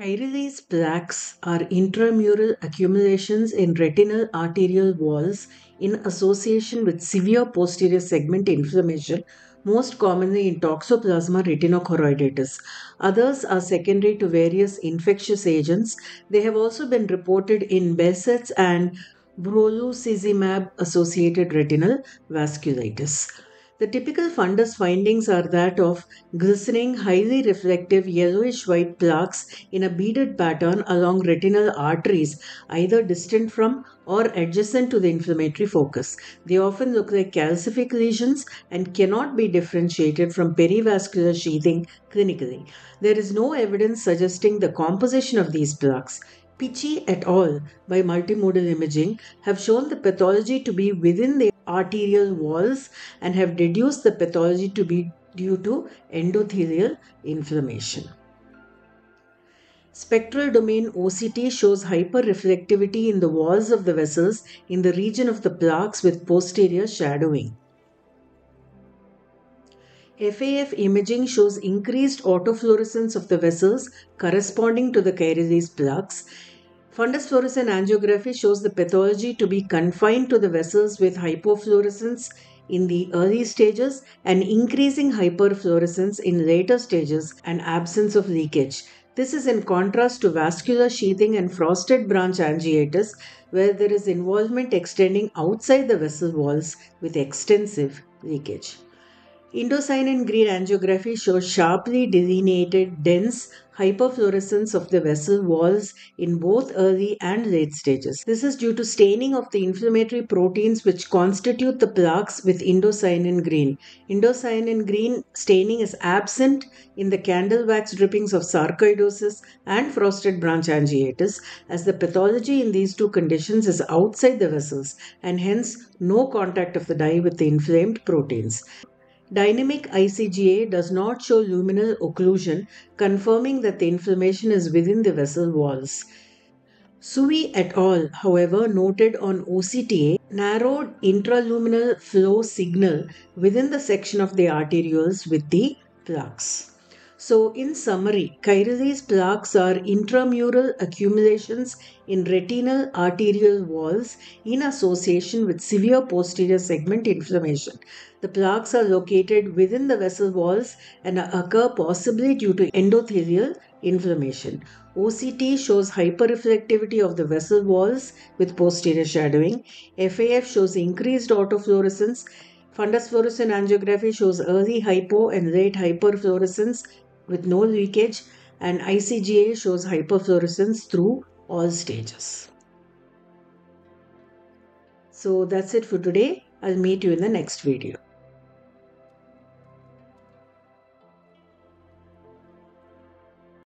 Kyrieleis plaques are intramural accumulations in retinal arterial walls in association with severe posterior segment inflammation, most commonly in Toxoplasma retinochoroiditis. Others are secondary to various infectious agents. They have also been reported in Behçet's and brolucizumab associated retinal vasculitis. The typical fundus findings are that of glistening, highly reflective yellowish white plaques in a beaded pattern along retinal arteries, either distant from or adjacent to the inflammatory focus. They often look like calcific lesions and cannot be differentiated from perivascular sheathing clinically. There is no evidence suggesting the composition of these plaques. Pichi et al. by multimodal imaging have shown the pathology to be within the arterial walls and have deduced the pathology to be due to endothelial inflammation. Spectral domain OCT shows hyperreflectivity in the walls of the vessels in the region of the plaques with posterior shadowing. FAF imaging shows increased autofluorescence of the vessels corresponding to the Kyrieleis plaques. Fundus fluorescent angiography shows the pathology to be confined to the vessels with hypofluorescence in the early stages and increasing hyperfluorescence in later stages and absence of leakage. This is in contrast to vascular sheathing and frosted branch angiitis, where there is involvement extending outside the vessel walls with extensive leakage. Indocyanine green angiography shows sharply delineated, dense hyperfluorescence of the vessel walls in both early and late stages. This is due to staining of the inflammatory proteins which constitute the plaques with indocyanine green. Indocyanine green staining is absent in the candle wax drippings of sarcoidosis and frosted branch angiitis as the pathology in these two conditions is outside the vessels and hence no contact of the dye with the inflamed proteins. Dynamic ICGA does not show luminal occlusion, confirming that the inflammation is within the vessel walls. Sui et al., however, noted on OCTA narrowed intraluminal flow signal within the section of the arterioles with the plaques. So, in summary, Kyrieleis plaques are intramural accumulations in retinal arterial walls in association with severe posterior segment inflammation. The plaques are located within the vessel walls and occur possibly due to endothelial inflammation. OCT shows hyperreflectivity of the vessel walls with posterior shadowing. FAF shows increased autofluorescence. Fundus fluorescent angiography shows early hypo and late hyperfluorescence with no leakage and ICGA shows hyperfluorescence through all stages. So that's it for today. I'll meet you in the next video.